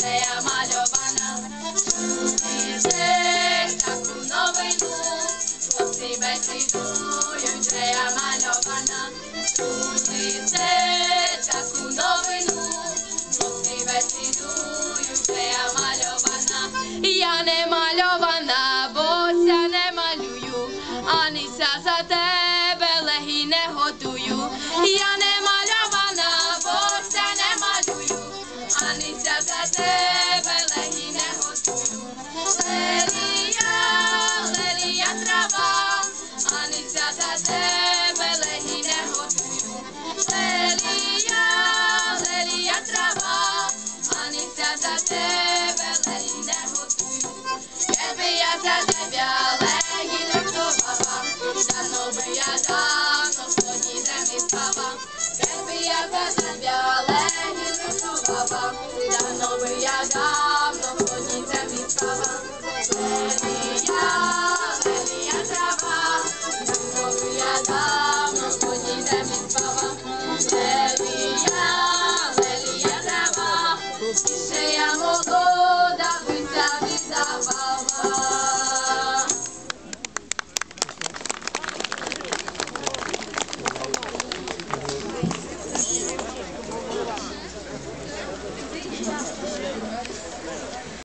бесідують, вже я мальована. Чуєте таку новину, хлопці бесідують, вже я мальована. Чуєте таку новину, хлопці бесідують, вже я мальована. Я не мальована, бося не малюю, Анися за тебе легі не готую. Я не мальована, Анися за seven, five.